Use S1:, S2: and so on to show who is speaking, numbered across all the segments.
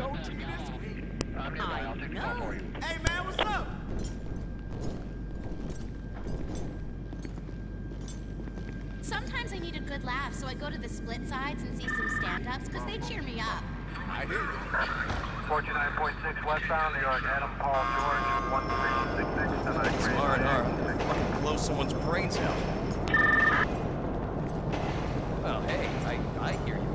S1: making any OT this week.
S2: I know.
S1: Hey man, what's up?
S3: Sometimes I need a good laugh, so I go to the split sides and see some stand-ups, because they cheer me up.
S1: I hear you.
S4: 49.6 westbound, New York, Adam Paul George, 1366
S5: It's R&R. Fucking blow someone's brains out. Well, hey, I, I hear you.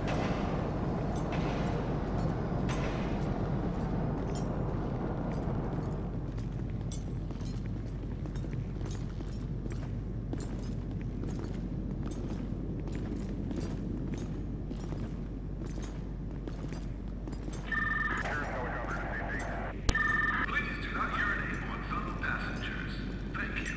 S6: Please do not urinate on fellow passengers. Thank you.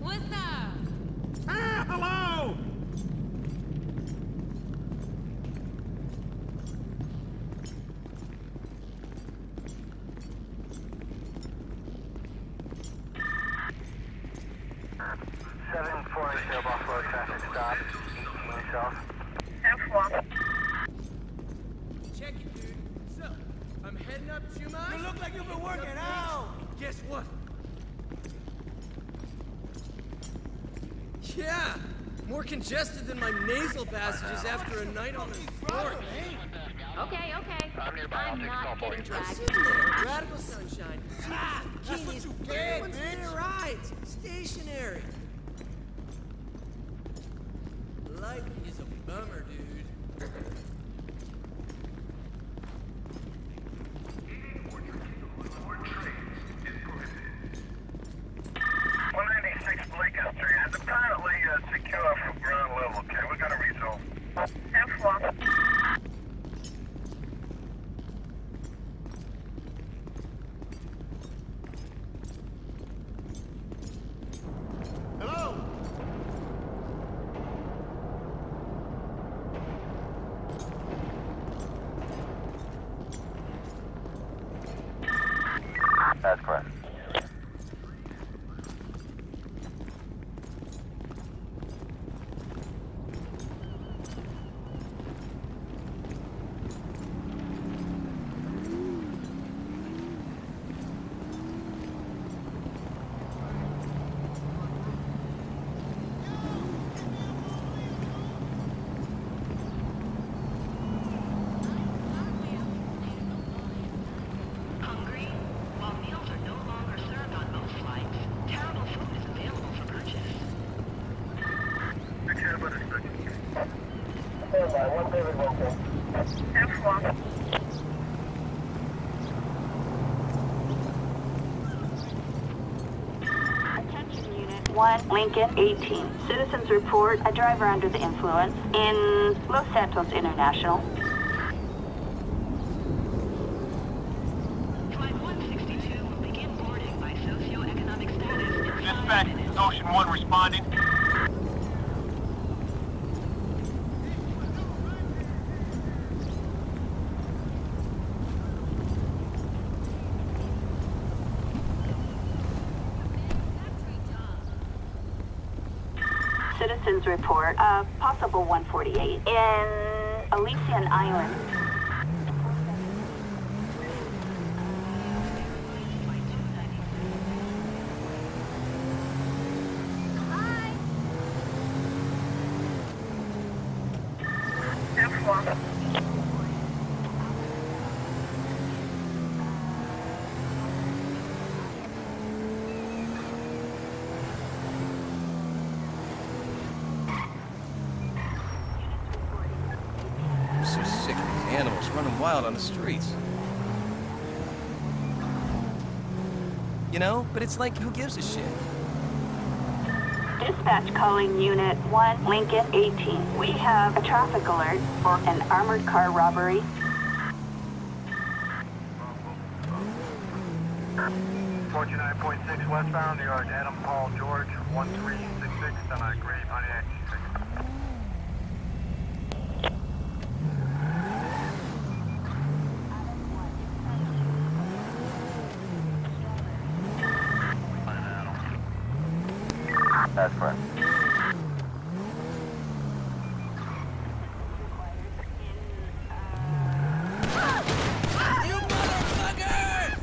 S3: What's up?
S2: Ah, hello!
S4: Seven four eight zero Buffalo traffic stop, 18 south.
S7: Check it, dude. So, I'm heading up to my.
S2: You look like you've been working out.
S7: Guess what? Yeah, more congested than my nasal passages after a night on the floor.
S3: Okay, okay. I'm not getting dragged.
S7: Sitting there, radical sunshine. Ah,
S2: That's what you get,
S7: Everyone's
S2: bitch.
S7: getting rides, stationary. Life is a bummer, dude.
S6: One ninety six Bleecker Street is apparently uh, secure from ground level. Okay, we got a result. F one.
S2: Hello?
S4: That's correct.
S8: Hungry? While meals are no longer served on most flights, terrible food is available for purchase.
S6: Take care of it, second.
S4: Standby, one David Wilson.
S6: F one.
S8: Attention Unit 1, Lincoln 18. Citizens report a driver under the influence in Los Santos International. Citizens report a possible 148 in Elysian Island.
S6: F one.
S5: I'm so sick of these animals running wild on the streets. You know, but it's like, who gives a shit?
S8: Dispatch calling Unit 1, Lincoln 18. We have a traffic alert for an armored car robbery.
S4: 49.6 westbound, New York, Adam Paul George, 1366 on a gray Pontiac
S6: That's correct.
S5: You motherfucker!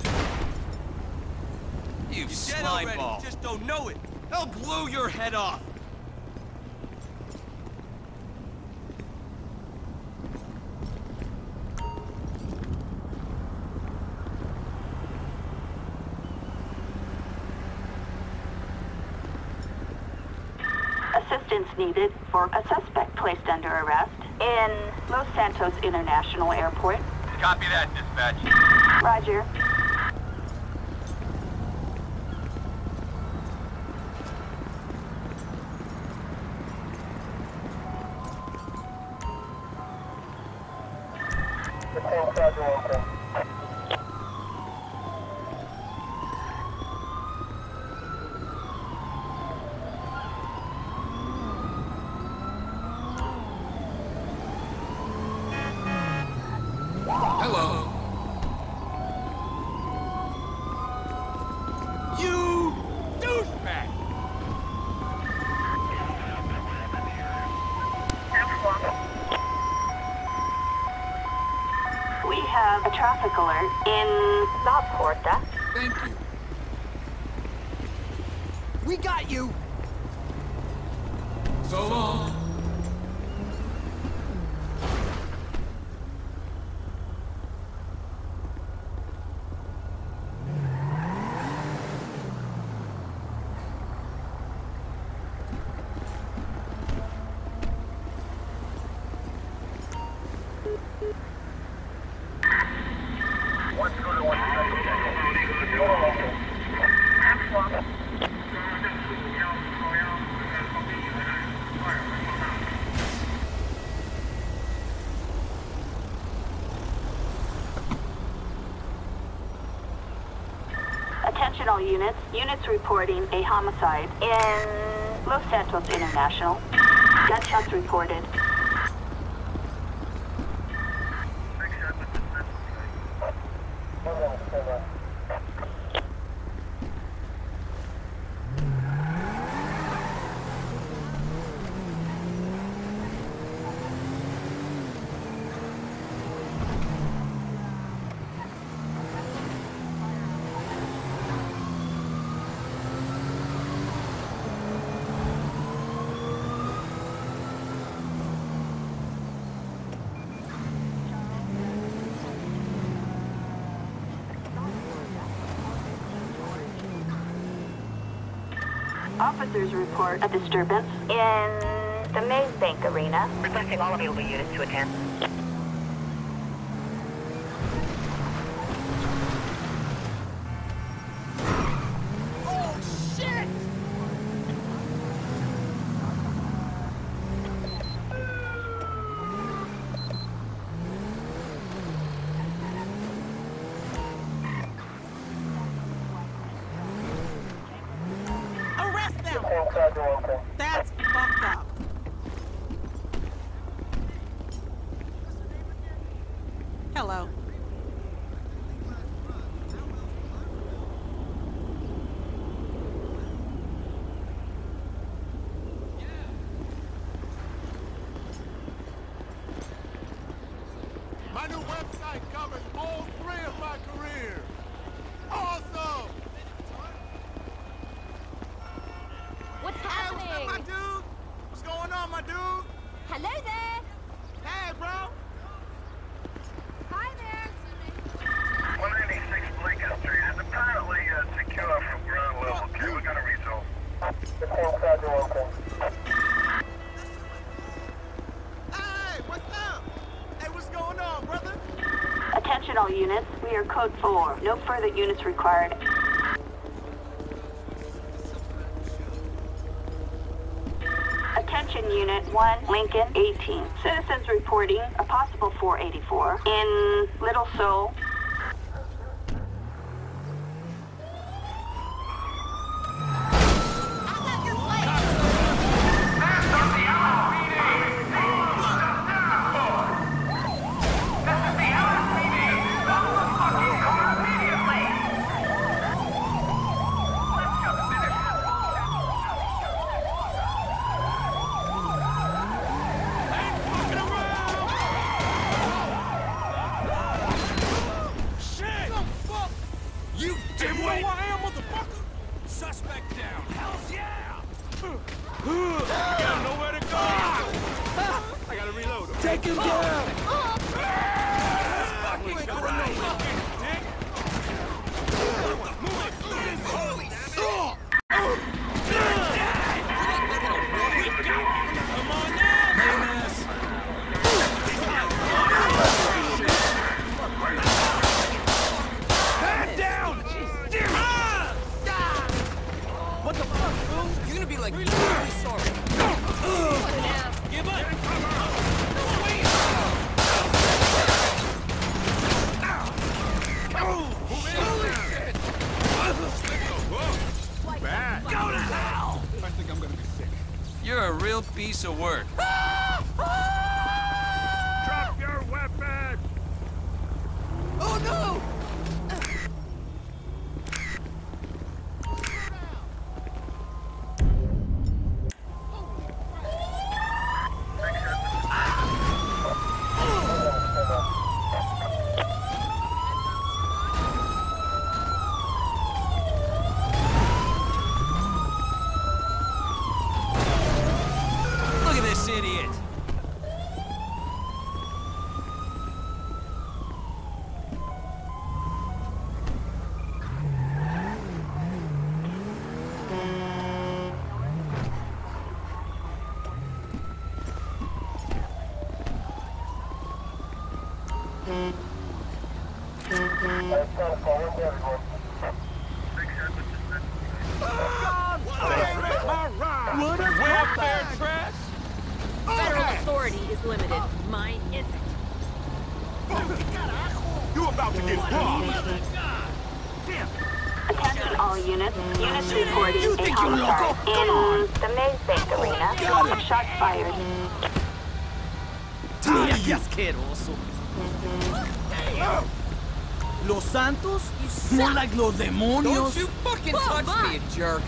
S5: You
S1: Dead
S5: slime ball.
S1: Just don't know it.
S5: I'll blow your head off.
S8: Needed for a suspect placed under arrest in Los Santos International Airport.
S6: Copy that, dispatch.
S8: Roger.
S1: Hello.
S8: Have a traffic alert in La Puerta.
S1: Thank you.
S2: We got you.
S1: So long.
S8: Attention units. Units reporting a homicide in Los Santos International. Gunshots reported. Officers report a disturbance in the Maze Bank Arena.
S9: Requesting all available units to attend.
S2: Oh, shit! That's fucked up. Hello.
S1: My new website covers all three of my careers. Awesome.
S3: What's
S2: Hey, what's up, my
S3: happening?
S2: dude? What's going on, my dude?
S3: Hello there.
S2: Hey, bro.
S3: Hi there.
S6: 196 Lincoln Street is apparently uh, secure from ground level. Okay, we got a result.
S2: Hey, what's up? Hey, what's going on, brother?
S8: Attention all units. We are code 4. No further units required. Attention Unit 1, Lincoln 18. Citizens reporting a possible 484 in Little Seoul. Units reporting
S5: You
S8: a
S5: think you're
S8: homicide
S5: loco?
S8: in the Maze Bank arena. Oh, Shots fired.
S10: Mira qué asqueroso. Los santos? More like los demonios.
S5: Don't you fucking touch me, you jerk.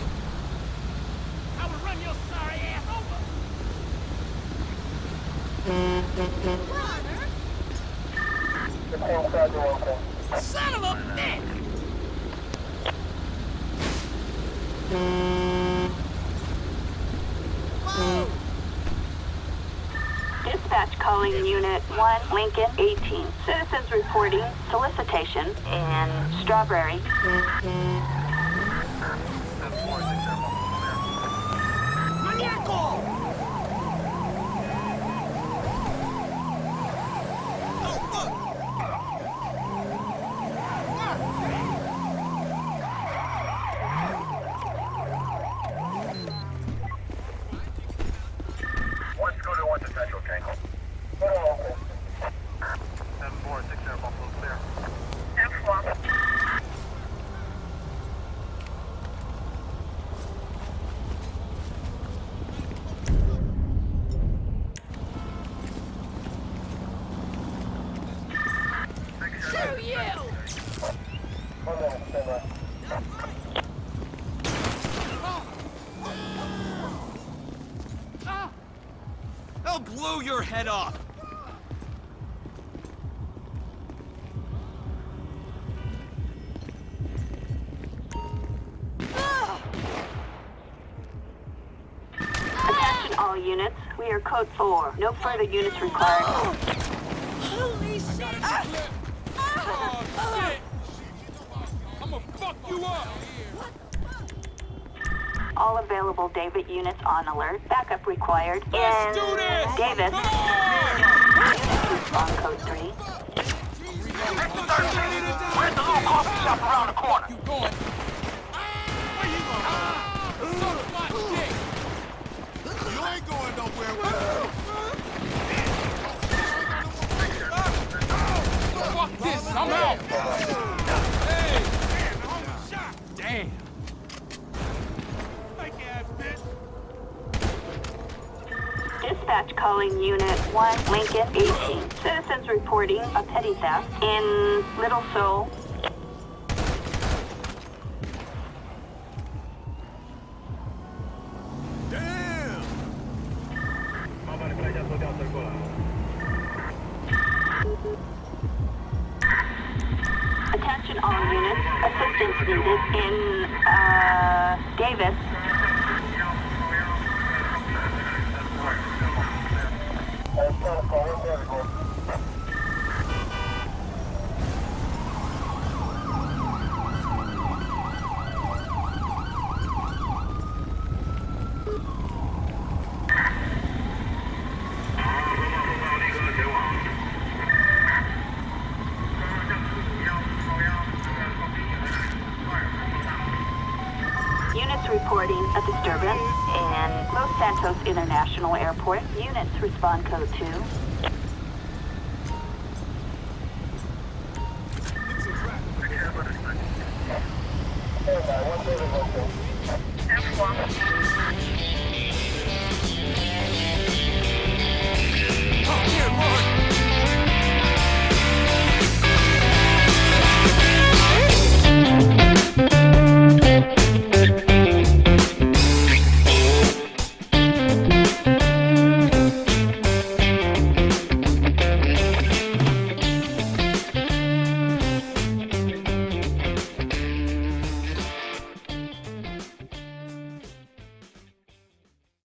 S1: I will run your sorry ass over!
S7: Son of a bitch!
S8: Dispatch calling Unit 1, Lincoln 18. Citizens reporting solicitation in Strawberry. Units. We are code 4. No further units required.
S7: Holy shit! Ah!
S1: Oh, shit! I'm gonna fuck you up!
S8: All available David units on alert. Backup required.
S1: Let's
S8: in
S1: do this!
S8: Davis.
S1: Come on!
S8: Units on code 3.
S6: Where's the little coffee shop around the corner?
S1: You going? Ah! Where you going? Ah! Suck I'm out! Hey! Damn! Fake ass bitch!
S8: Dispatch calling Unit 1, Lincoln 18. Citizens reporting a petty theft in Little Seoul. In, uh, Davis. Units respond code 2.